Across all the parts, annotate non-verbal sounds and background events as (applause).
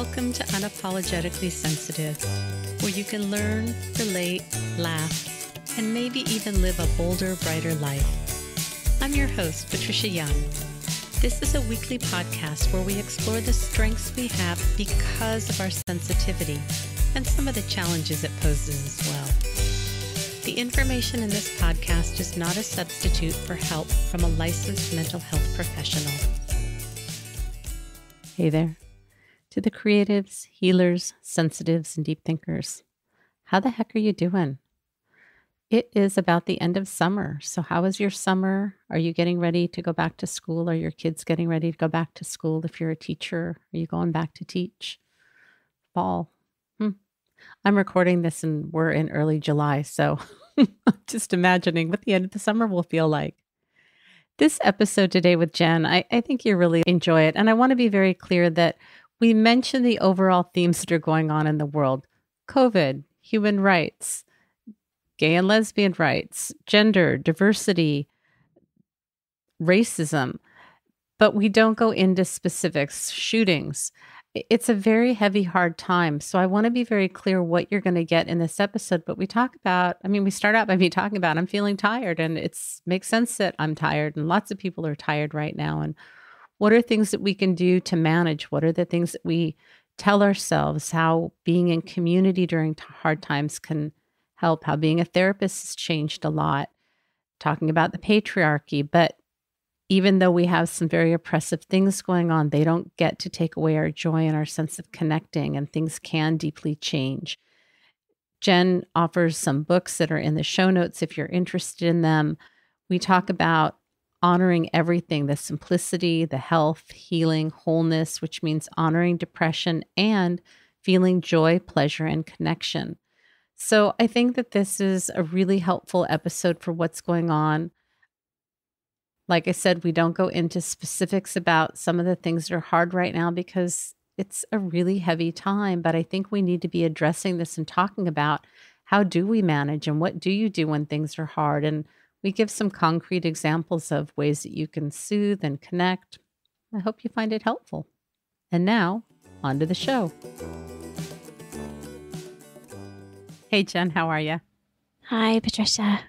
Welcome to Unapologetically Sensitive, where you can learn, relate, laugh, and maybe even live a bolder, brighter life. I'm your host, Patricia Young. This is a weekly podcast where we explore the strengths we have because of our sensitivity and some of the challenges it poses as well. The information in this podcast is not a substitute for help from a licensed mental health professional. Hey there. To the creatives, healers, sensitives, and deep thinkers, how the heck are you doing? It is about the end of summer. So, how is your summer? Are you getting ready to go back to school? Are your kids getting ready to go back to school? If you're a teacher, are you going back to teach? Fall. Hmm. I'm recording this and we're in early July. So, (laughs) just imagining what the end of the summer will feel like. This episode today with Jen, I, I think you really enjoy it. And I want to be very clear that we mention the overall themes that are going on in the world COVID, human rights, gay and lesbian rights, gender, diversity, racism, but we don't go into specifics, shootings. It's a very heavy, hard time. So I want to be very clear what you're going to get in this episode. But we talk about, I mean, we start out by me talking about I'm feeling tired, and it makes sense that I'm tired, and lots of people are tired right now. And what are things that we can do to manage? What are the things that we tell ourselves? How being in community during hard times can help, how being a therapist has changed a lot, talking about the patriarchy. But even though we have some very oppressive things going on, they don't get to take away our joy and our sense of connecting, and things can deeply change. Jen offers some books that are in the show notes if you're interested in them. We talk about honoring everything the simplicity, the health, healing, wholeness, which means honoring depression and feeling joy, pleasure, and connection. So I think that this is a really helpful episode for what's going on. Like I said, we don't go into specifics about some of the things that are hard right now because it's a really heavy time. But I think we need to be addressing this and talking about how do we manage and what do you do when things are hard and we give some concrete examples of ways that you can soothe and connect. I hope you find it helpful. And now, on to the show. Hey, Jen, how are you? Hi, Patricia.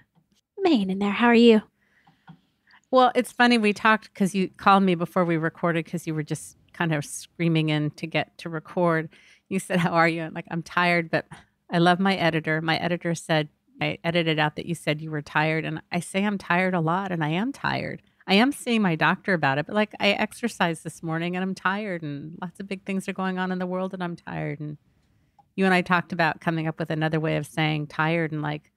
I'm in there. How are you? Well, it's funny. We talked because you called me before we recorded because you were just kind of screaming in to get to record. You said, How are you? like, I'm tired, but I love my editor. My editor said, I edited out that you said you were tired, and I say I'm tired a lot, and I am tired. I am seeing my doctor about it, but like I exercised this morning and I'm tired, and lots of big things are going on in the world, and I'm tired. And you and I talked about coming up with another way of saying tired, and like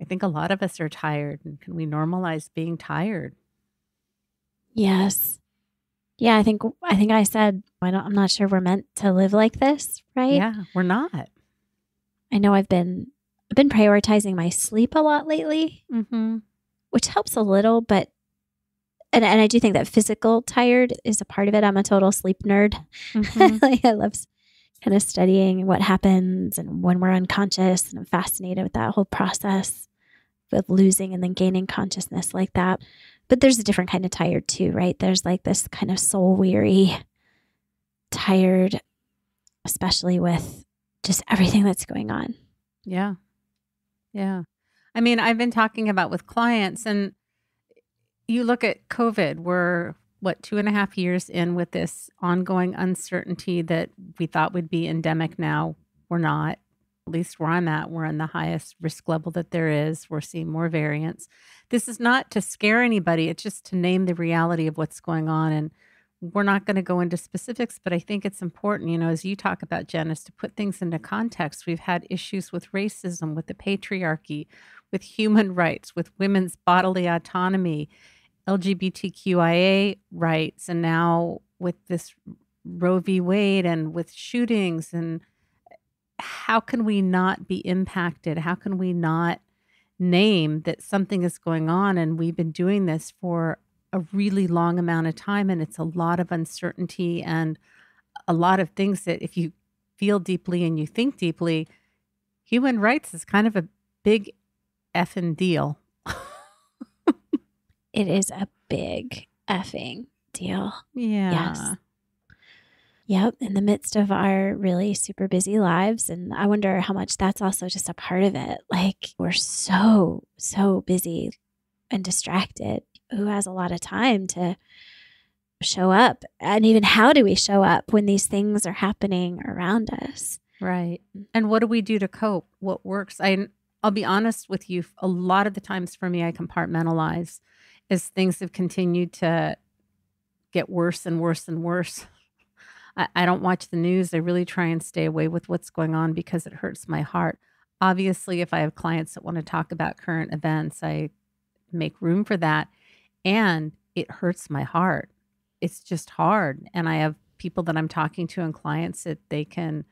I think a lot of us are tired, and can we normalize being tired? Yes. Yeah, I think I think I said I don't, I'm not sure we're meant to live like this, right? Yeah, we're not. I know I've been I've been prioritizing my sleep a lot lately, mm-hmm. which helps a little, but and, and I do think that physical tired is a part of it. I'm a total sleep nerd. Mm-hmm. (laughs) like I love kind of studying what happens and when we're unconscious, and I'm fascinated with that whole process of losing and then gaining consciousness like that. But there's a different kind of tired too, right? There's like this kind of soul weary, tired, especially with just everything that's going on. Yeah. Yeah. I mean, I've been talking about with clients, and you look at COVID, we're what, two and a half years in with this ongoing uncertainty that we thought would be endemic now. We're not. At least where I'm at, we're in the highest risk level that there is. We're seeing more variants. This is not to scare anybody, it's just to name the reality of what's going on. And we're not going to go into specifics, but I think it's important, you know, as you talk about, Janice, to put things into context. We've had issues with racism, with the patriarchy, with human (laughs) rights, with women's bodily autonomy, LGBTQIA rights, and now with this Roe v. Wade and with shootings. And how can we not be impacted? How can we not name that something is going on? And we've been doing this for a really long amount of time and it's a lot of uncertainty and a lot of things that if you feel deeply and you think deeply, human rights is kind of a big effing deal. it is a big effing deal. Yeah. Yes. Yep, in the midst of our really super busy lives. And I wonder how much that's also just a part of it. Like, we're so, so busy and distracted. Who has a lot of time to show up? And even how do we show up when these things are happening around us? Right. Mm. And what do we do to cope? What works? I I'll be honest with you, a lot of the times for me I compartmentalize as things have continued to get worse and worse and worse. (laughs) I, I don't watch the news. I really try and stay away with what's going on because it hurts my heart. Obviously, if I have clients that want to talk about current events, I make room for that. And it hurts my heart. It's just hard. And I have people that I'm talking to and clients that they can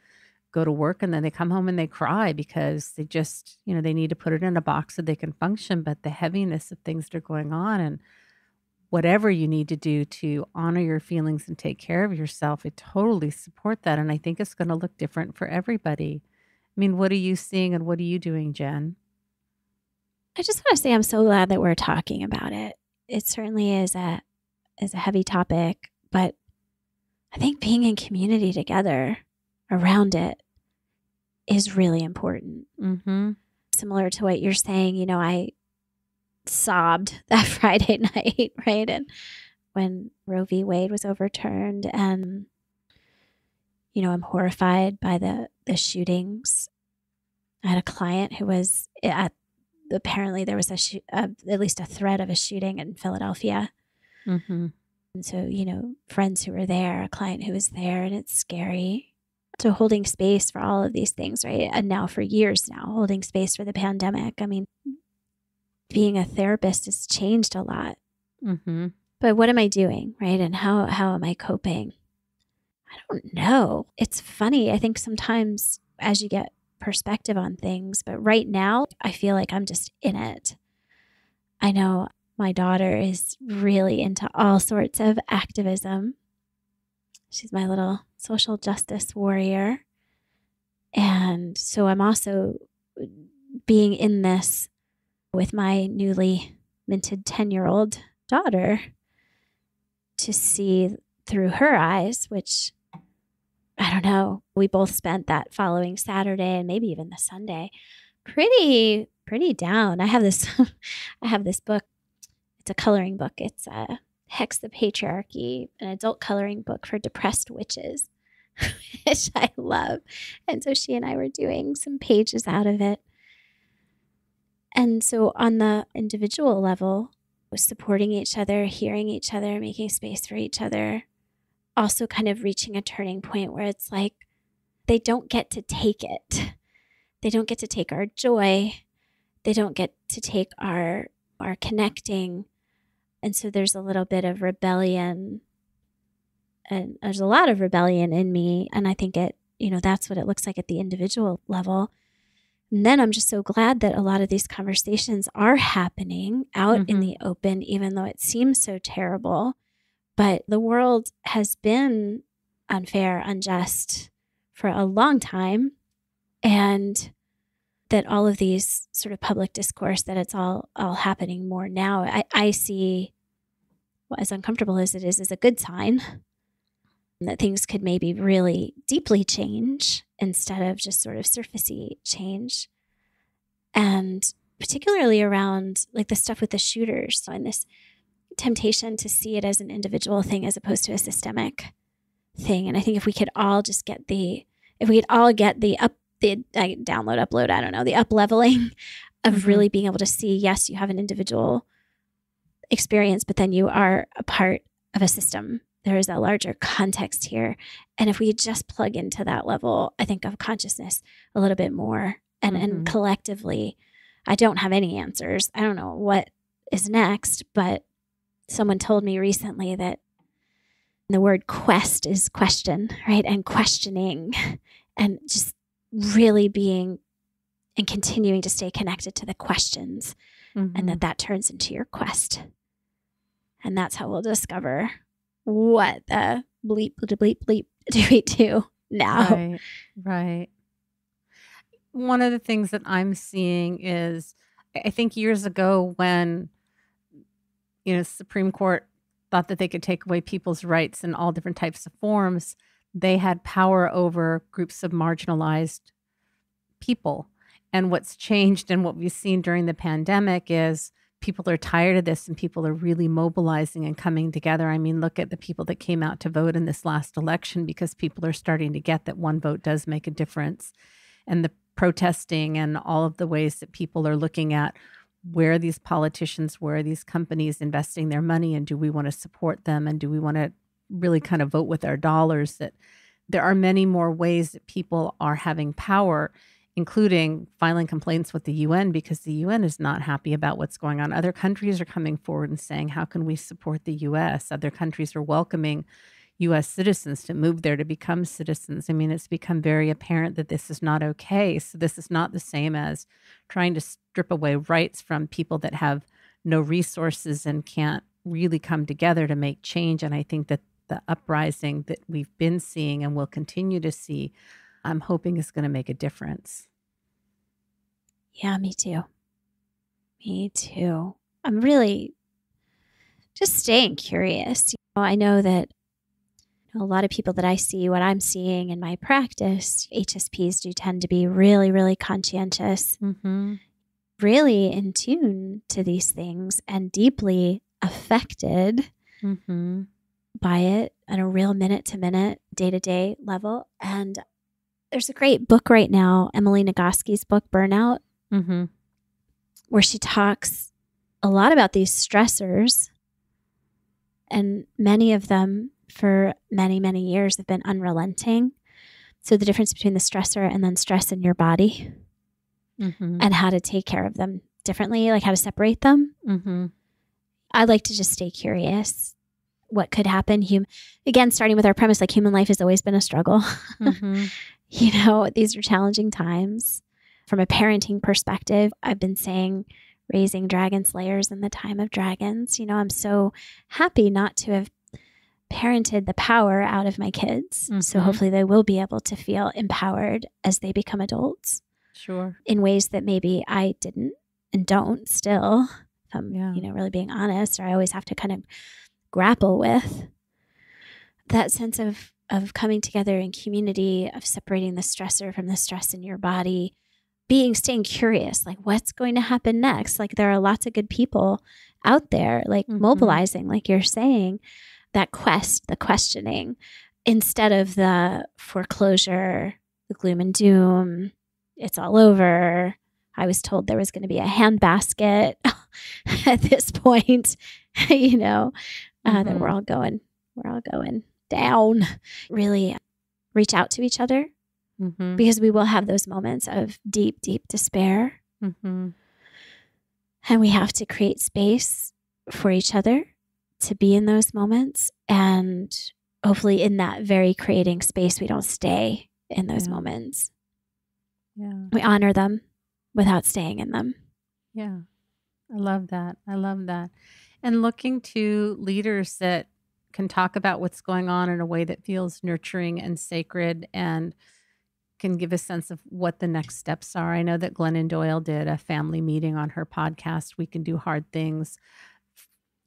go to work and then they come home and they cry because they just, you know, they need to put it in a box so they can function. But the heaviness of things that are going on and whatever you need to do to honor your feelings and take care of yourself, I totally support that. And I think it's going to look different for everybody. I mean, what are you seeing and what are you doing, Jen? I just want to say I'm so glad that we're talking about it. It certainly is a is a heavy topic, but I think being in community together around it is really important. Mm-hmm. Similar to what you're saying, you know, I sobbed (laughs) that Friday night, right? And when Roe v. Wade was overturned, and you know, I'm horrified by the the shootings. I had a client who was at apparently there was a, sh- at least a threat of a shooting in Philadelphia. Mm-hmm. And so, you know, friends who were there, a client who was there, and it's scary. So, holding space for all of these things, right? And now for years now, holding space for the pandemic. I mean, being a therapist has changed a lot. Mm-hmm. But what am I doing, right? And how how am I coping? I don't know. It's funny. I think sometimes as you get perspective on things, but right now I feel like I'm just in it. I know my daughter is really into all sorts of activism. She's my little social justice warrior. And so I'm also being in this with my newly minted 10 year old daughter to see through her eyes, which I don't know, we both spent that following Saturday and maybe even the Sunday pretty, pretty down. I have this, (laughs) I have this book. It's a coloring book. It's a Hex the Patriarchy, an adult coloring book for depressed witches, (laughs) which I love. And so she and I were doing some pages out of it. And so, on the individual level, supporting each other, hearing each other, making space for each other, also kind of reaching a turning point where it's like they don't get to take it. (laughs) They don't get to take our joy. They don't get to take our our connecting. And so there's a little bit of rebellion and there's a lot of rebellion in me and I think it, you know, that's what it looks like at the individual level. And then I'm just so glad that a lot of these conversations are happening out mm-hmm. in the open, even though it seems so terrible. But the world has been unfair, unjust for a long time. And that all of these sort of public discourse that it's all all happening more now i, I see well, as uncomfortable as it is is a good sign that things could maybe really deeply change instead of just sort of surfacey change. And particularly around like the stuff with the shooters so and this temptation to see it as an individual thing as opposed to a systemic thing. And I think if we could all just get the, if we could all get the up, the download, upload, I don't know, the up leveling (laughs) of mm-hmm. really being able to see, yes, you have an individual experience, but then you are a part of a system there is a larger context here. And if we just plug into that level, I think of consciousness a little bit more and, mm-hmm. and collectively, I don't have any answers. I don't know what is next, but someone told me recently that the word quest is question, right? And questioning and just really being and continuing to stay connected to the questions mm-hmm. and that mm-hmm. that turns into your quest. And that's how we'll discover what the bleep, bleep, bleep (laughs) do we do now? Right. Right. One of the things that I'm seeing is I think years ago when you know Supreme Court thought that they could take away people's rights in all different types of forms, they had power over groups of marginalized people. And what's changed and what we've seen during the pandemic is people are tired of this and people are really mobilizing and coming together. I mean, look at the people that came out to vote in this last election because people are starting to get that one vote does make a difference. And the protesting and all of the ways that people are looking at where these politicians, where these companies investing their money, and do we want to support them? And do we want to really kind of vote with our dollars? That there are many more ways that people are having power including filing complaints with the UN because the UN is not happy about what's going on. Other countries are coming forward and saying, How can we support the US? Other countries are welcoming US citizens to move there to become citizens. I mean, it's become very apparent that this is not okay. So, this is not the same as trying to strip away rights from people that have no resources and can't really come together to make change. And I think that the uprising that we've been seeing and will continue to see I'm hoping is going to make a difference. Yeah, me too. Me too. I'm really just staying curious. You know, I know that a lot of people that I see, what I'm seeing in my practice, HSPs do tend to be really, really conscientious, mm-hmm. really in tune to these things, and deeply affected mm-hmm. by it on a real minute to minute, day to day level. And there's a great book right now, Emily Nagoski's book, Burnout, mm-hmm. where she talks a lot about these stressors. And many of them, for many, many years, have been unrelenting. So, the difference between the stressor and then stress in your body mm-hmm. and how to take care of them differently, like how to separate them. Mm-hmm. I like to just stay curious what could happen. Hum- Again, starting with our premise, like human life has always been a struggle. (laughs) Mm-hmm. you know, these are challenging times. From a parenting perspective, I've been saying raising dragon slayers in the time of dragons. You know, I'm so happy not to have parented the power out of my kids. Mm-hmm. So hopefully they will be able to feel empowered as they become adults. Sure. In ways that maybe I didn't and don't still. If I'm, yeah. you know, really being honest, or I always have to kind of grapple with that sense of of coming together in community, of separating the stressor from the stress in your body, being staying curious, like what's going to happen next? Like there are lots of good people out there, like mm-hmm. mobilizing, like you're saying, that quest, the questioning, instead of the foreclosure, the gloom and doom, it's all over. I was told there was going to be a handbasket (laughs) at this point, (laughs) you know, uh, mm-hmm. that we're all going, we're all going down, really reach out to each other mm-hmm. because we will have those moments of deep, deep despair. Mm-hmm. And we have to create space for each other to be in those moments. And hopefully, in that very creating space, we don't stay in those yeah. moments. Yeah. We honor them without staying in them. Yeah. I love that. I love that. And looking to leaders that can talk about what's going on in a way that feels nurturing and sacred and can give a sense of what the next steps are. I know that Glennon Doyle did a family meeting on her podcast, We Can Do Hard Things.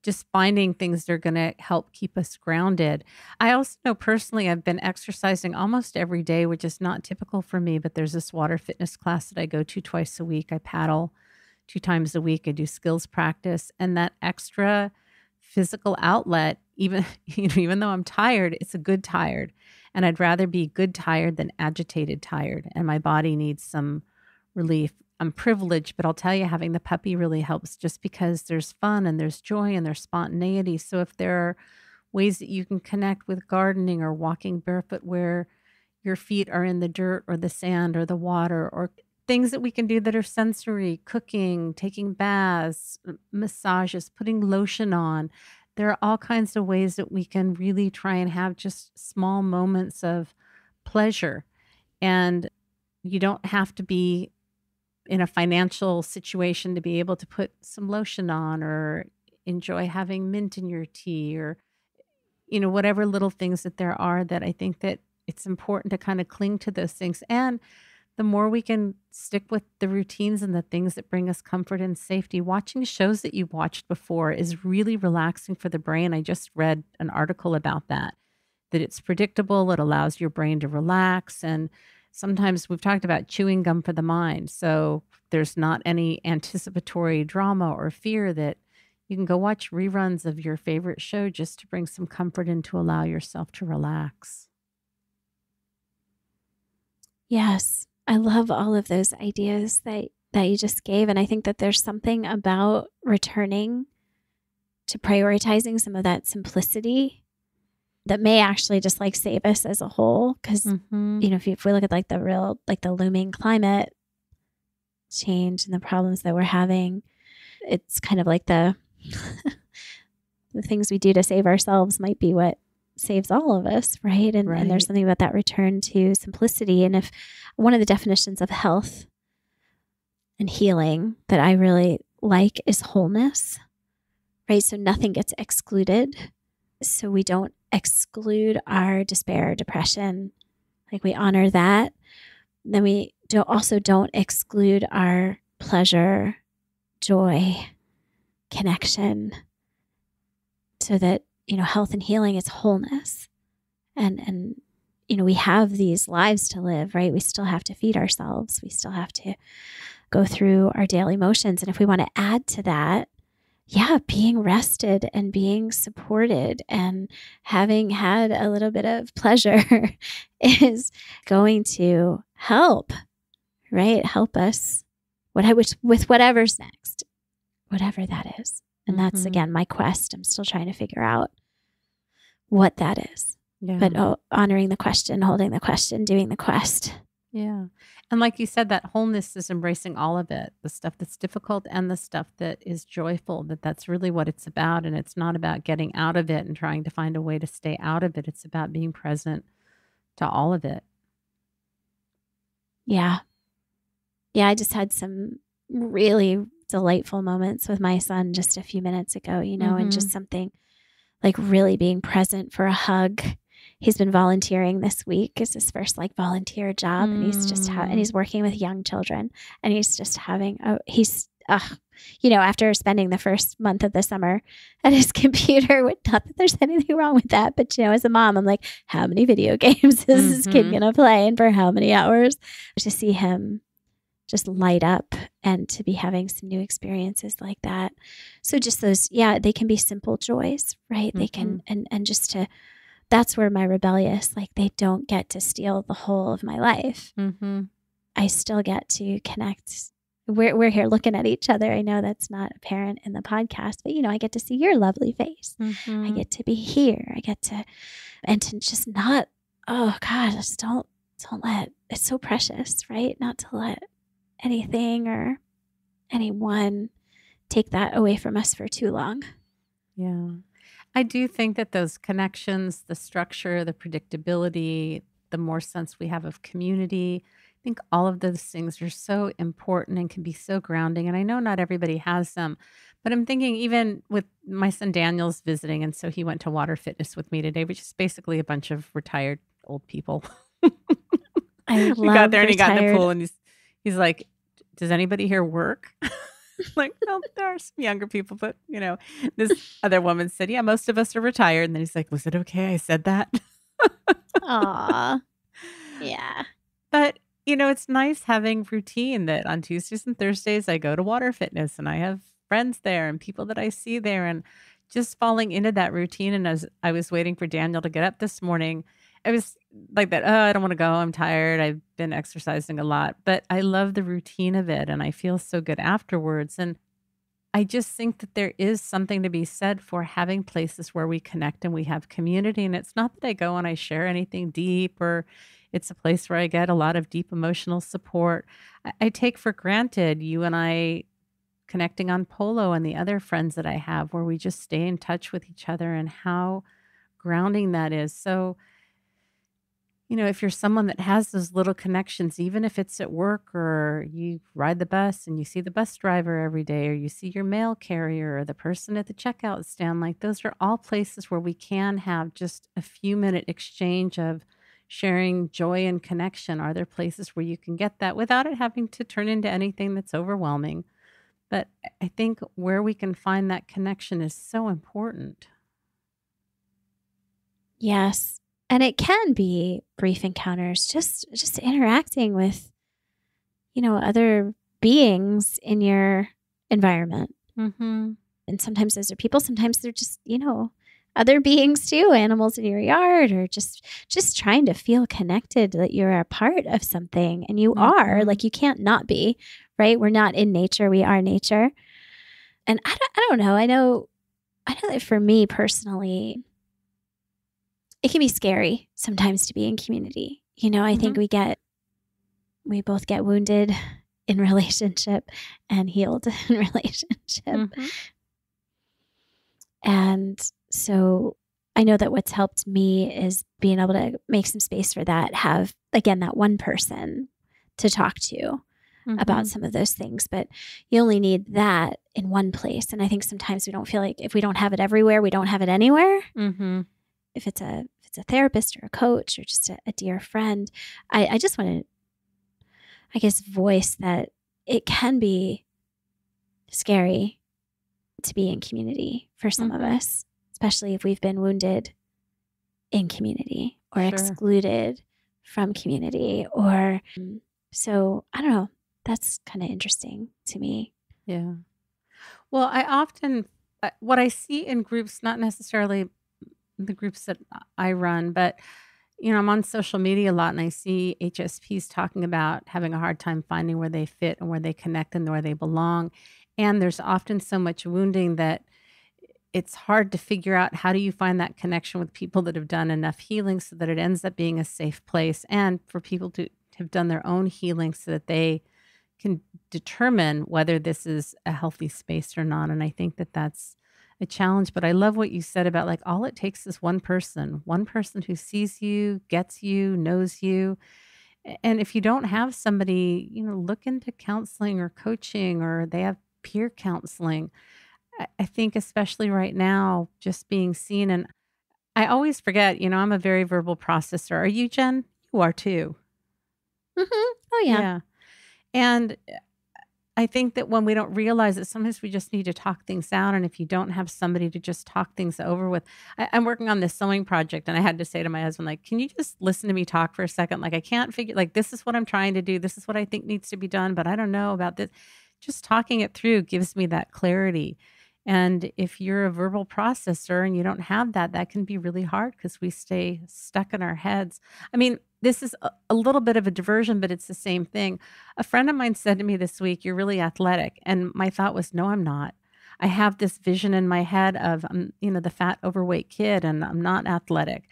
Just finding things that are going to help keep us grounded. I also know personally, I've been exercising almost every day, which is not typical for me, but there's this water fitness class that I go to twice a week. I paddle two times a week, I do skills practice, and that extra physical outlet even (laughs) you know even though i'm tired it's a good tired. And i'd rather be good tired than agitated tired. And my body needs some relief i'm privileged but i'll tell you having the puppy really helps just because there's fun and there's joy and there's spontaneity. So if there are ways that you can connect with gardening or walking barefoot where your feet are in the dirt or the sand or the water or things that we can do that are sensory cooking taking baths massages putting lotion on there are all kinds of ways that we can really try and have just small moments of pleasure. And you don't have to be in a financial situation to be able to put some lotion on or enjoy having mint in your tea or you know whatever little things that there are that i think that it's important to kind of cling to those things and the more we can stick with the routines and the things that bring us comfort and safety. Watching shows that you've watched before is really relaxing for the brain. I just read an article about that. that it's predictable, it allows your brain to relax. And sometimes we've talked about chewing gum for the mind. So there's not any anticipatory drama or fear that you can go watch reruns of your favorite show just to bring some comfort and to allow yourself to relax. Yes, I love all of those ideas that that you just gave and I think that there's something about returning to prioritizing some of that simplicity that may actually just like save us as a whole because mm-hmm. you know if, you, if we look at like the real like the looming climate change and the problems that we're having it's kind of like the (laughs) the things we do to save ourselves might be what saves all of us right? And, right and there's something about that return to simplicity and if one of the definitions of health and healing that i really like is wholeness right so nothing gets excluded so we don't exclude our despair, or depression. Like we honor that. Then we don't also don't exclude our pleasure, joy, connection. So that, you know, health and healing is wholeness. And and you know, we have these lives to live, right? We still have to feed ourselves. We still have to go through our daily motions. And if we want to add to that, yeah, being rested and being supported and having had a little bit of pleasure (laughs) is going to help, right? Help us what which, with whatever's next, whatever that is. And that's mm-hmm. again my quest. I'm still trying to figure out what that is. Yeah. But oh, honoring the question, holding the question, doing the quest. Yeah. And like you said, that wholeness is embracing all of it the stuff that's difficult and the stuff that is joyful, that that's really what it's about. And it's not about getting out of it and trying to find a way to stay out of it. It's about being present to all of it. Yeah. Yeah. I just had some really delightful moments with my son just a few minutes ago, you know, mm-hmm. and just something like really being present for a hug he's been volunteering this week is his first like volunteer job mm. and he's just ha- and he's mm. working with young children and he's just having a he's uh, you know after spending the first month of the summer at his (laughs) computer not that there's anything wrong with that but you know as a mom i'm like how many video (laughs) games is mm-hmm. this kid mm-hmm. gonna play and for how many hours to see him just light up and to be having some new experiences like that so just those yeah they can be simple joys right mm-hmm. they can mm-hmm. and and just to that's where my rebellious, like, they don't get to steal the whole of my life. Mm-hmm. I still get to connect. We're, we're here looking at each other. I know that's not apparent in the podcast, but you know, I get to see your lovely face. Mm-hmm. I get to be here. I get to, and to just not, oh God, just don't, don't let, it's so precious, right? Not to let anything or anyone take that away from us for too long. Yeah. I do think that those connections, the structure, the predictability, the more sense we have of community, I think all of those things are so important and can be so grounding. And I know not everybody has them, but I'm thinking even with my son Daniel's visiting, and so he went to water fitness with me today, which is basically a bunch of retired old people. I love (laughs) he got there and he got in the pool and he's he's like, Does anybody here work? (laughs) (laughs) like, well, there are some younger people, but you know, this other woman said, Yeah, most of us are retired. And then he's like, Was it okay? I said that. Aw. (laughs) Yeah. But you know, it's nice having routine that on Tuesdays and Thursdays I go to water fitness and I have friends there and people that I see there and just falling into that routine. And as I was waiting for Daniel to get up this morning, I was like that. Oh, I don't want to go. I'm tired. I've been exercising a lot, but I love the routine of it and I feel so good afterwards. And I just think that there is something to be said for having places where we connect and we have community. And it's not that I go and I share anything deep or it's a place where I get a lot of deep emotional support. I, I take for granted you and I connecting on polo and the other friends that I have where we just stay in touch with each other and how grounding that is. So, you know, if you're someone that has those little connections, even if it's at work or you ride the bus and you see the bus driver every day, or you see your mail carrier or the person at the checkout stand, like those are all places where we can have just a few minute exchange of sharing joy and connection. Are there places where you can get that without it having to turn into anything that's overwhelming? But I think where we can find that connection is so important. Yes and it can be brief encounters, just just interacting with, you know, other beings in your environment. Mm-hmm. And sometimes those are people. Sometimes they're just, you know, other beings too, animals in your yard, or just just trying to feel connected that you're a part of something, and you mm-hmm. are. Like you can't not be, right? We're not in nature. We are nature. And I don't, I don't know. I know, I know that for me personally, it can be scary sometimes to be in community. You know, I mm-hmm. think we get, we both get wounded (laughs) in relationship and healed (laughs) in relationship. Mm-hmm. And so I know that what's helped me is being able to make some space for that, have again that one person to talk to mm-hmm. about some of those things. But you only need that in one place. And I think sometimes we don't feel like if we don't have it everywhere, we don't have it anywhere. Mm-hmm. If it's a if it's a therapist or a coach or just a, a dear friend, I, I just want to, I guess, voice that it can be scary to be in community for some mm-hmm. of us especially if we've been wounded in community or sure. excluded from community or so I don't know. That's kind of interesting to me. Yeah. Well, I often what I see in groups, not necessarily the groups that I run, but you know, I'm on social media a lot and I see HSPs talking about having a hard time finding where they fit and where they connect and where they belong. And there's often so much wounding that it's hard to figure out how do you find that connection with people that have done enough healing so that it ends up being a safe place and for people to have done their own healing so that they can determine whether this is a healthy space or not and i think that that's a challenge but i love what you said about like all it takes is one person one person who sees you gets you knows you and if you don't have somebody you know look into counseling or coaching or they have peer counseling I think, especially right now, just being seen. And I always forget, you know, I'm a very verbal processor. Are you, Jen? You are too. Mm-hmm. Oh, yeah. Yeah. And uh, I think that when we don't realize it, sometimes we just need to talk things out. And if you don't have somebody to just talk things over with, I, am working on this sewing project, and I had to say to my husband, like, can you just listen to me talk for a second? Like, I can't figure, like, this is what I'm trying to do. This is what I think needs to be done, but I don't know about this. Just talking it through gives me that clarity. And if you're a verbal processor and you don't have that, that can be really hard because we stay stuck in our heads. I mean, this is a, little bit of a diversion, but it's the same thing. A friend of mine said to me this week, You're really athletic. And my thought was, No, I'm not. I have this vision in my head of, um, you know, the fat, overweight kid, and I'm not athletic.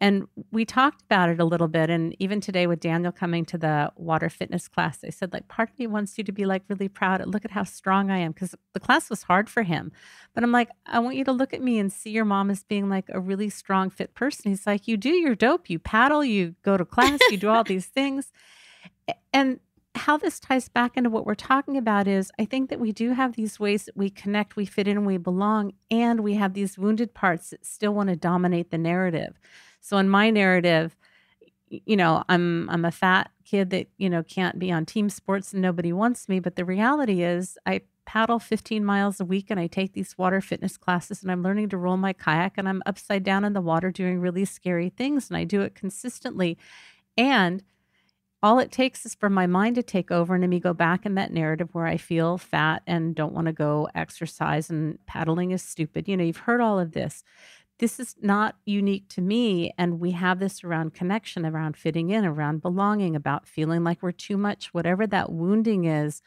And we talked about it a little bit. And even today with Daniel coming to the water fitness class, they said, like, part of me wants you to be like really proud. Look at how strong I am. Cause the class was hard for him. But I'm like, I want you to look at me and see your mom as being like a really strong, fit person. He's like, you do your dope, you paddle, you go to class, you do all these (laughs) things. And how this ties back into what we're talking about is I think that we do have these ways that we connect, we fit in, we belong, and we have these wounded parts that still want to dominate the narrative. So in my narrative, you know, I'm I'm a fat kid that, you know, can't be on team sports and nobody wants me, but the reality is I paddle 15 miles a week and I take these water fitness classes and I'm learning to roll my kayak and I'm upside down in the water doing really scary things and I do it consistently. And all it takes is for my mind to take over and me go back in that narrative where I feel fat and don't want to go exercise and paddling is stupid. You know, you've heard all of this this is not unique to me. And we have this around connection, around fitting in, around belonging, about feeling like we're too much, whatever that wounding is.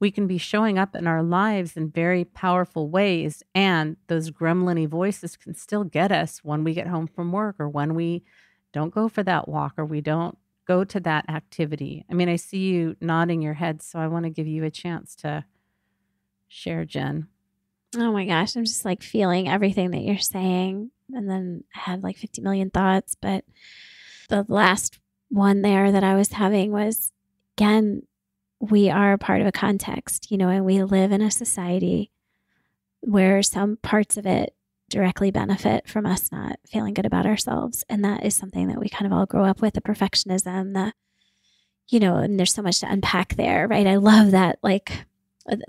We can be showing up in our lives in very powerful ways. And those gremlin voices can still get us when we get home from work or when we don't go for that walk or we don't go to that activity. I mean, I see you nodding your head, so I want to give you a chance to share, Jen. Oh my gosh, I'm just like feeling everything that you're saying and then I had like 50 million thoughts. But the last one there that I was having was again, we are part of a context, you know, and we live in a society where some parts of it directly benefit from us not feeling good about ourselves. And that is something that we kind of all grow up with the perfectionism, the, you know, and there's so much to unpack there, right? I love that, like,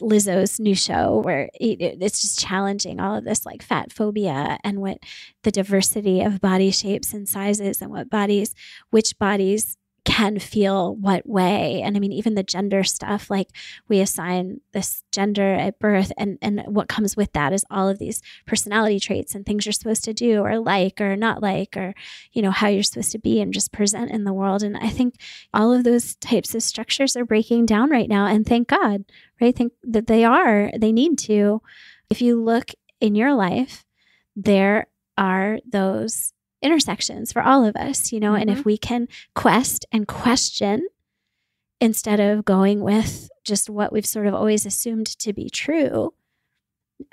Lizzo's new show where it, it's just challenging all of this like fat phobia and what the diversity of body shapes and sizes and what bodies, which bodies can feel what way. And i mean even the gender stuff like we assign this gender at birth and and what comes with that is all of these personality traits and things you're supposed to do or like or not like or you know how you're supposed to be and just present in the world. And i think all of those types of structures are breaking down right now. And thank god right? Think that they are. They need to. If you look in your life there are those intersections for all of us, you know, mm-hmm. and if mm-hmm. we can quest and question instead of going with just what we've sort of always assumed to be true,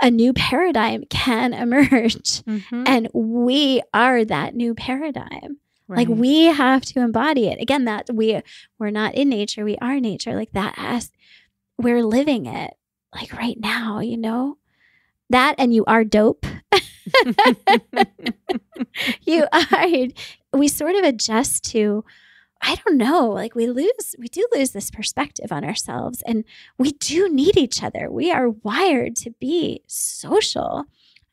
a new paradigm (laughs) can emerge. Mm-hmm. And we are that new paradigm. Right. Like we have to embody it. Again, that we we're not in nature, we are nature. Like that has we're living it like right now, you know? That and you are dope. (laughs) you are. We sort of adjust to, I don't know, like we lose, we do lose this perspective on ourselves and we do need each other. We are wired to be social.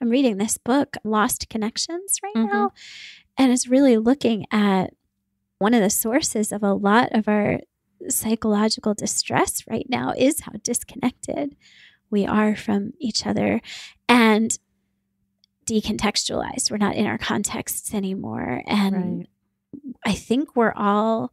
I'm reading this book, Lost Connections, right mm-hmm. now, and it's really looking at one of the sources of a lot of our psychological distress right now is how disconnected we are from each other. And decontextualized. We're not in our contexts anymore. And right. I think we're all,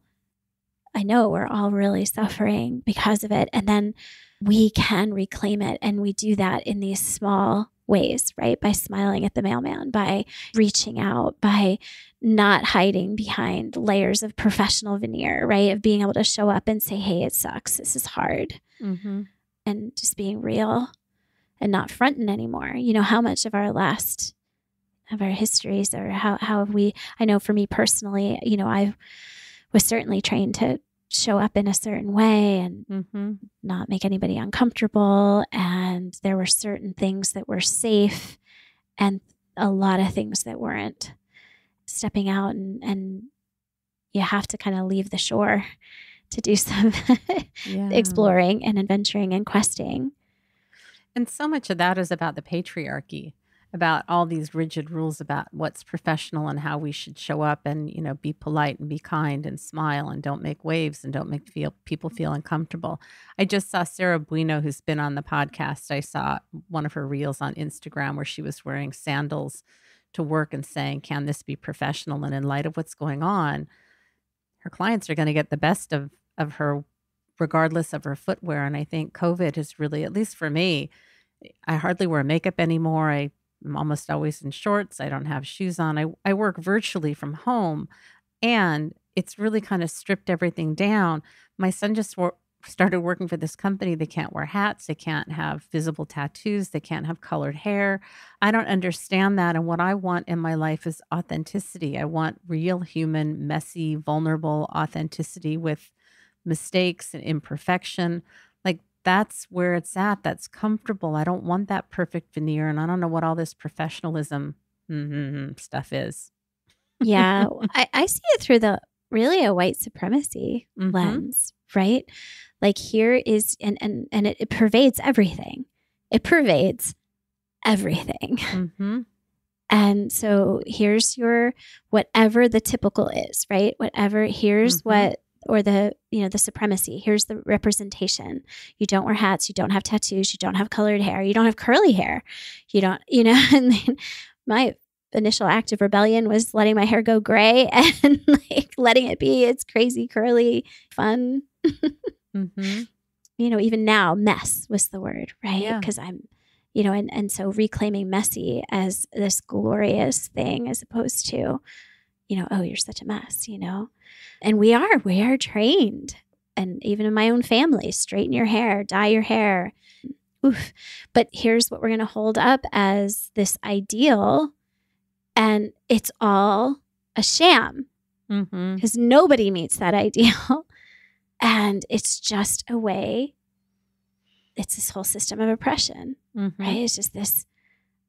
I know we're all really suffering because of it. And then we can reclaim it. And we do that in these small ways, right? By smiling at the mailman, by reaching out, by not hiding behind layers of professional veneer, right? Of being able to show up and say, hey, it sucks. This is hard. Mm-hmm. And just being real and not fronting anymore. You know, how much of our last of our histories or how, how have we I know for me personally, you know, I was certainly trained to show up in a certain way and mm-hmm. not make anybody uncomfortable. And there were certain things that were safe and a lot of things that weren't stepping out and, and you have to kind of leave the shore to do some yeah. (laughs) exploring and adventuring and questing. And so much of that is about the patriarchy, about all these rigid rules about what's professional and how we should show up and, you know, be polite and be kind and smile and don't make waves and don't make feel people feel uncomfortable. I just saw Sarah Bueno, who's been on the podcast. I saw one of her reels on Instagram where she was wearing sandals to work and saying, Can this be professional? And in light of what's going on, her clients are going to get the best of, of her regardless of her footwear. And I think COVID has really, at least for me, I hardly wear makeup anymore. I am almost always in shorts. I don't have shoes on. I, I work virtually from home and it's really kind of stripped everything down. My son just wor- started working for this company. They can't wear hats. They can't have visible tattoos. They can't have colored hair. I don't understand that. And what I want in my life is authenticity. I want real human, messy, vulnerable authenticity with mistakes and imperfection that's where it's at. That's comfortable. I don't want that perfect veneer. And I don't know what all this professionalism mm-hmm, stuff is. yeah. (laughs) I, I, see it through the really a white supremacy mm-hmm. lens, right? Like here is, and, and, and it, it pervades everything. It pervades everything. (laughs) Mm-hmm. And so here's your whatever the typical is, right? Whatever, here's mm-hmm. what or the you know the supremacy. Here's the representation. You don't wear hats. You don't have tattoos. You don't have colored hair. You don't have curly hair. You don't you know (laughs) and then my initial act of rebellion was letting my hair go gray (laughs) and like letting it be. It's crazy curly fun. Mm-hmm. you know even now mess was the word right? Because yeah. i'm you know and, and so reclaiming messy as this glorious thing as opposed to you know oh you're such a mess you know and we are, we are trained. And even in my own family, straighten your hair, dye your hair. Oof. But here's what we're going to hold up as this ideal. And it's all a sham because mm-hmm. nobody meets that ideal. and it's just a way, it's this whole system of oppression, mm-hmm. right? It's just this.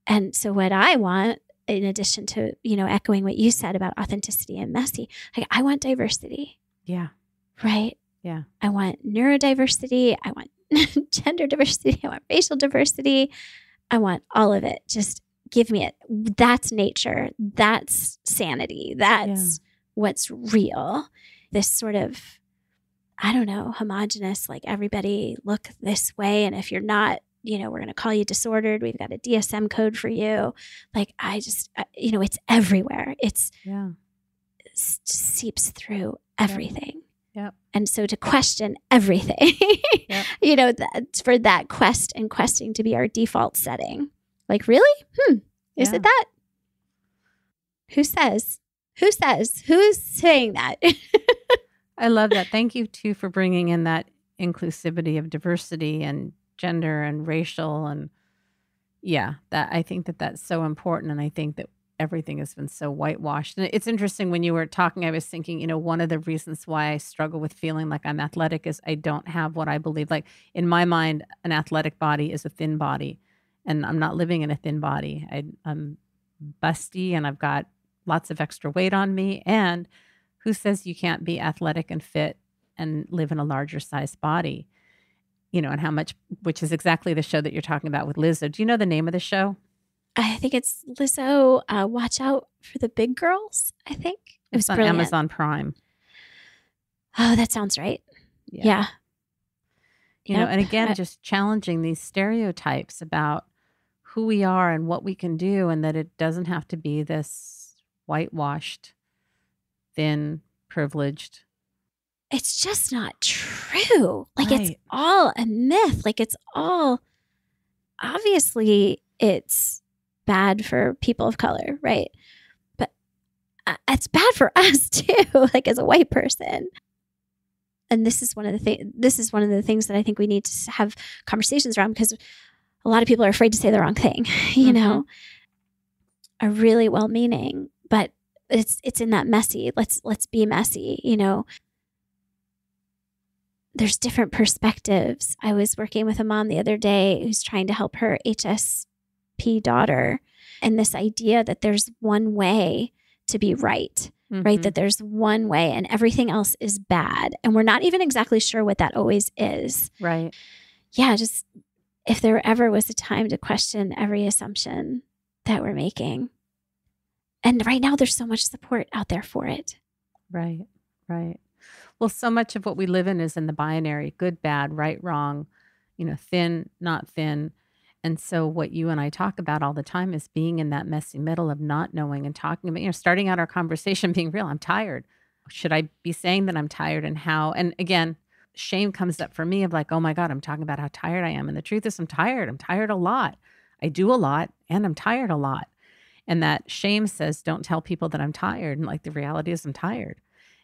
And so, what I want in addition to you know echoing what you said about authenticity and messy like i want diversity yeah right yeah i want neurodiversity i want (laughs) gender diversity. I want racial diversity. I want all of it. Just give me it. That's nature. That's sanity. That's yeah. what's real. This sort of, I don't know, homogenous, like everybody look this way. And if you're not, you know, we're going to call you disordered. We've got a DSM code for you. Like, I just, you know, it's everywhere. It's, yeah, it seeps through everything. Yep. And so to question everything, yep. (laughs) you know, that, for that quest and questing to be our default setting. Like, really? Hmm. Is yeah. it that? Who says? Who says? Who's saying that? (laughs) I love that. Thank you too for bringing in that inclusivity of diversity and gender and racial and yeah, that I think that that's so important and I think that everything has been so whitewashed. And it's interesting when you were talking, I was thinking, you know, one of the reasons why I struggle with feeling like I'm athletic is I don't have what I believe. Like in my mind, an athletic body is a thin body, and I'm not living in a thin body. I, I'm busty and I've got lots of extra weight on me. And who says you can't be athletic and fit and live in a larger size body? You know, and how much, which is exactly the show that you're talking about with Lizzo. Do you know the name of the show? I think it's Lizzo. Uh, watch out for the big girls. I think it was on brilliant. Amazon Prime. Oh, that sounds right. Yeah. yeah. You yep. know, and again, just challenging these stereotypes about who we are and what we can do, and that it doesn't have to be this whitewashed, thin, privileged. It's just not true. Like right. it's all a myth. Like it's all obviously it's bad for people of color, right? But uh, it's bad for (laughs) us too, like as a white person. And this is one of the things. This is one of the things that I think we need to have conversations around because a lot of people are afraid to say the wrong thing. (laughs) You mm-hmm. know, are really well-meaning, but it's it's in that messy. Let's let's be messy. You know, there's different perspectives. I was working with a mom the other day who's trying to help her HSP daughter and this idea that there's one way to be right. Mm-hmm. Right, that there's one way and everything else is bad. And we're not even exactly sure what that always is. Right. Yeah, just if there ever was a time to question every assumption that we're making. And right now, there's so much support out there for it. Right, right. Well, so much of what we live in is in the binary good, bad, right, wrong, you know, thin, not thin. And so, what you and I talk about all the time is being in that messy middle of not knowing and talking about, you know, starting out our conversation (laughs) being real. I'm tired. Should I be saying that I'm tired and how? And again, shame comes up for me of like, oh my God, I'm talking about how tired I am. And the truth is, I'm tired. I'm tired a lot. I do a lot and I'm tired a lot. And that shame says, don't tell people that I'm tired. And like the reality is, I'm tired.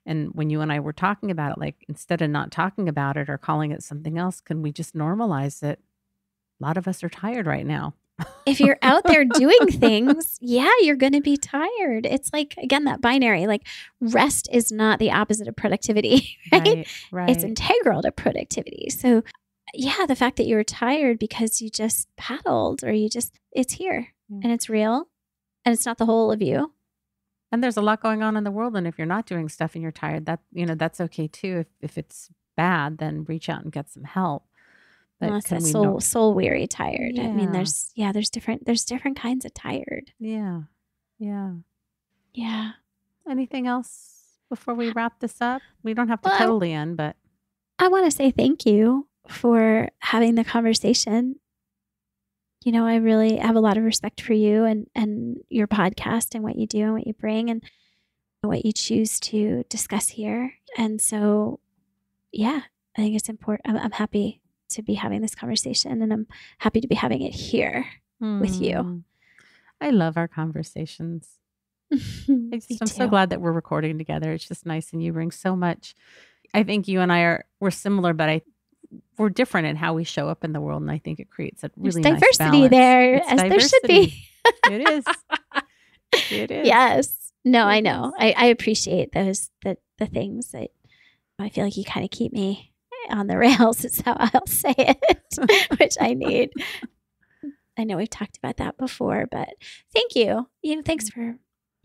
And when you and I were talking about it, like instead of not talking about it or calling it something else, can we just normalize it a lot of us are tired right now. if you're out there (laughs) doing things, yeah, you're going to be tired. It's like, again, that binary like rest is not the opposite of productivity, right? (laughs) right, right. It's integral to productivity. So, yeah, the fact that you're tired because you just paddled or you just, it's here mm. and it's real and it's not the whole of you. And there's a lot going on in the world. And if you're not doing stuff and you're tired, that, you know, that's okay too. If, if it's bad, then reach out and get some help. But Unless it's soul know? soul weary tired. Yeah. I mean, there's yeah, there's different there's different kinds of tired. Yeah, yeah, yeah. Anything else before we wrap this up? We don't have to well, totally end, but I want to say thank you for having the conversation. You know, I really have a lot of respect for you and and your podcast and what you do and what you bring and what you choose to discuss here. And so, yeah, I think it's important. I'm, I'm happy to be having this conversation and I'm happy to be having it here mm. with you. Hmm. I love our conversations. (laughs) I am so glad that we're recording together. It's just nice and you bring so much. I think you and I are we're similar, but I we're different in how we show up in the world and I think it creates a really There's diversity nice there it's as diversity. there should be. it is. (laughs) It is. Yes. No, it I know. I, I appreciate those the the things that I feel like you kind of keep me on the (laughs) rails is how I'll say it, (laughs) which I need. I know we've talked about that before, but thank you. You know, thanks mm. for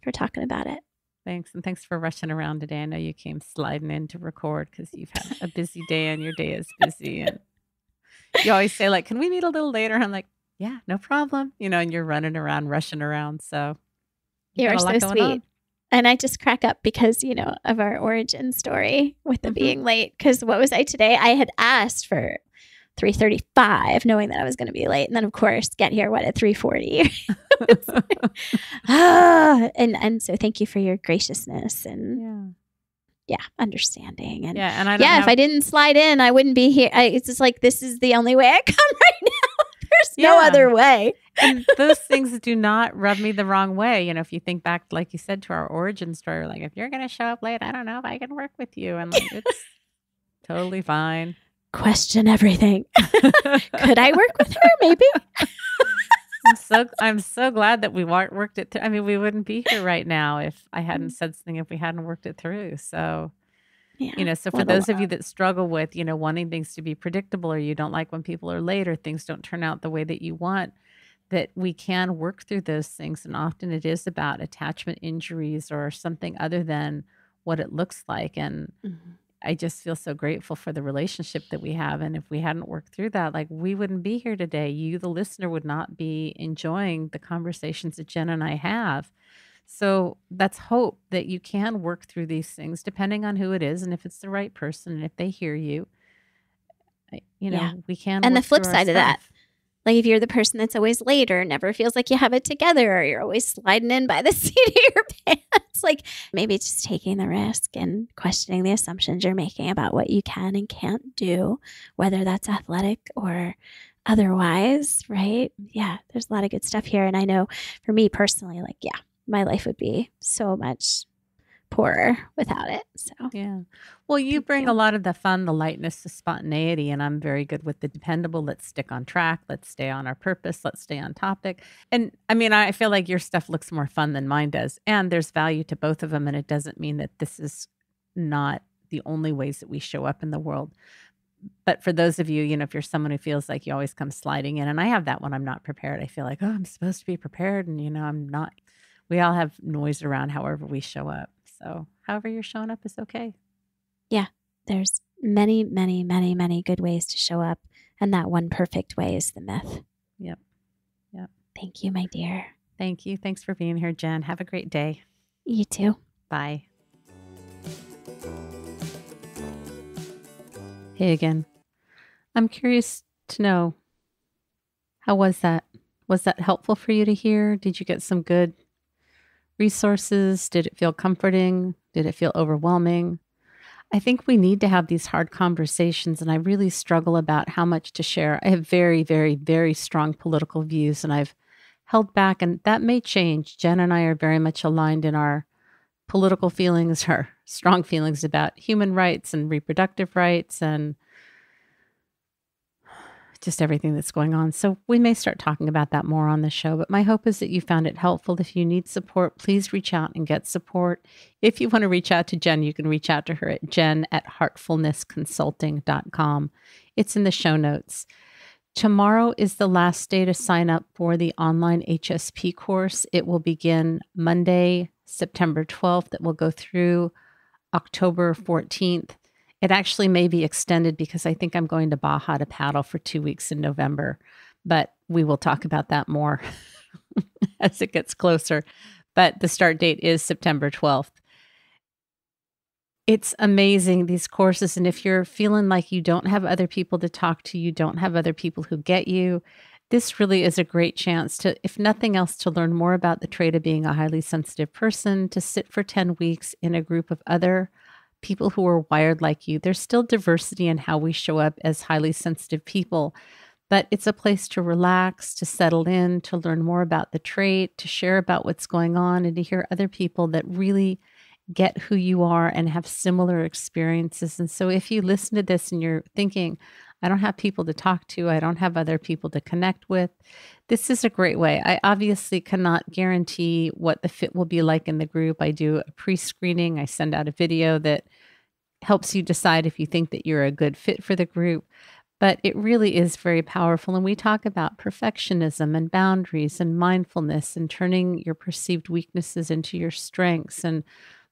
for talking about it. Thanks, and thanks for rushing around today. I know you came sliding in to record because you've had a busy day, and your day is busy. And you always say like, "Can we meet a little later?" I'm like, "Yeah, no problem." You know, and you're running around, rushing around. So you are so sweet. On. And I just crack up because, you know, of our origin story with the mm-hmm. being late. Because what was I today? I had asked for 3.35 knowing that I was going to be late. And then, of course, get here, what, at 3.40? (laughs) ah, and, and so thank you for your graciousness and yeah yeah, understanding and yeah, and I yeah, have- if I didn't slide in, I wouldn't be here. I, it's just like this is the only way I come (laughs) right now. There's yeah. no other way. and (laughs) those things do not rub me the wrong way. You know, if you think back, like you said, to our origin story, like if you're going to show up late, I don't know if I can work with you, and like it's totally fine. Question everything. (laughs) Could I work with her? Maybe. (laughs) I'm so I'm so glad that we worked it through. I mean, we wouldn't be here right now if I hadn't mm. said something if we hadn't worked it through. So, yeah, you know, so for those of you that struggle with, you know, wanting things to be predictable or you don't like when people are late or things don't turn out the way that you want, that we can work through those things and often it is about attachment injuries or something other than what it looks like and mm-hmm. I just feel so grateful for the relationship that we have. And if we hadn't worked through that, like we wouldn't be here today. You, the listener, would not be enjoying the conversations that Jen and I have. So that's hope that you can work through these things depending on who it is and if it's the right person and if they hear you. Eh, you know, yeah. we can. And the flip side of that, like if you're the person that's always late or never feels like you have it together or you're always sliding in by the (laughs) seat of your (laughs) pants, like maybe just taking the risk and questioning the assumptions you're making about what you can and can't do, whether that's athletic or otherwise, right? Yeah, there's a lot of good stuff here. And I know for me personally, like, yeah, my life would be so much poorer without it. So, yeah. Well, you bring you. a lot of the fun, the lightness, the spontaneity, and I'm very good with the dependable. Let's stick on track. Let's stay on our purpose. Let's stay on topic. And I mean, I feel like your stuff looks more fun than mine does. And there's value to both of them. And it doesn't mean that this is not the only ways that we show up in the world. But for those of you, you know, if you're someone who feels like you always come sliding in, and I have that when I'm not prepared, I feel like, oh, I'm supposed to be prepared. And, you know, I'm not. We all have noise around however we show up. So, however you're showing up is okay. Yeah. There's many, many, many, many good ways to show up. And that one perfect way is the myth. Yep. Yep. Thank you, my dear. Thank you. Thanks for being here, Jen. Have a great day. You too. Bye. Hey again. I'm curious to know how was that? Was that helpful for you to hear? Did you get some good resources? Did it feel comforting? Did it feel overwhelming? I think we need to have these hard conversations, and I really struggle about how much to share. I have very, very, very strong political views, and I've held back, and that may change. Jen and I are very much aligned in our political feelings, (laughs) our strong feelings about human rights and reproductive rights and just everything that's going on. So we may start talking about that more on the show. But my hope is that you found it helpful. If you need support, please reach out and get support. If you want to reach out to Jen, you can reach out to her at jen at heartfulnessconsulting.com. It's in the show notes. Tomorrow is the last day to sign up for the online HSP course. It will begin Monday, September 12th. It will go through October 14th. It actually may be extended because I think I'm going to Baja to paddle for two weeks in November, but we will talk about that more (laughs) as it gets closer. But the start date is September 12th. It's amazing, these courses. And if you're feeling like you don't have other people to talk to, you don't have other people who get you, this really is a great chance to, if nothing else, to learn more about the trait of being a highly sensitive person, to sit for 10 weeks in a group of other people who are wired like you. There's still diversity in how we show up as highly sensitive people, but it's a place to relax, to settle in, to learn more about the trait, to share about what's going on, and to hear other people that really get who you are and have similar experiences. And so if you listen to this and you're thinking, I don't have people to talk to. I don't have other people to connect with. This is a great way. I obviously cannot guarantee what the fit will be like in the group. I do a pre screening, I send out a video that helps you decide if you think that you're a good fit for the group. But it really is very powerful. And we talk about perfectionism and boundaries and mindfulness and turning your perceived weaknesses into your strengths and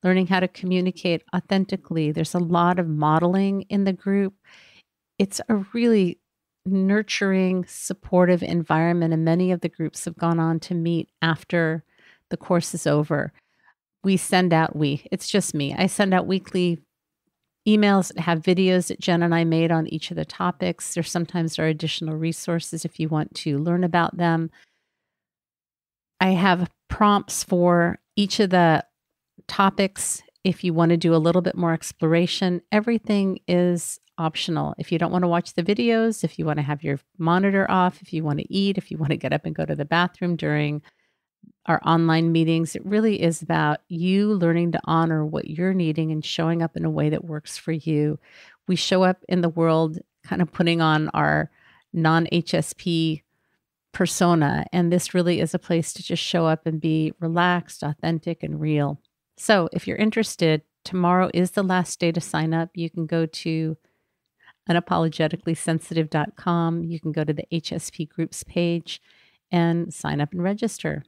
learning how to communicate authentically. There's a lot of modeling in the group it's a really nurturing, supportive environment. And many of the groups have gone on to meet after the course is over. We send out, we, it's just me. I send out weekly emails that have videos that Jen and I made on each of the topics. There sometimes are additional resources if you want to learn about them. I have prompts for each of the topics if you want to do a little bit more exploration. Everything is optional. If you don't want to watch the videos, if you want to have your monitor off, if you want to eat, if you want to get up and go to the bathroom during our online meetings, it really is about you learning to honor what you're needing and showing up in a way that works for you. We show up in the world kind of putting on our non HSP persona, and this really is a place to just show up and be relaxed, authentic, and real. So if you're interested, tomorrow is the last day to sign up. You can go to unapologeticallysensitive.com. You can go to the HSP groups page and sign up and register.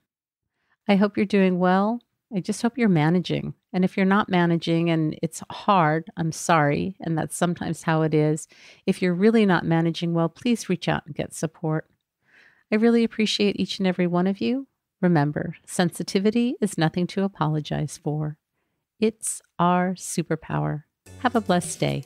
I hope you're doing well. I just hope you're managing. And if you're not managing and it's hard, I'm sorry. And that's sometimes how it is. If you're really not managing well, please reach out and get support. I really appreciate each and every one of you. Remember, sensitivity is nothing to apologize for, it's our superpower. Have a blessed day.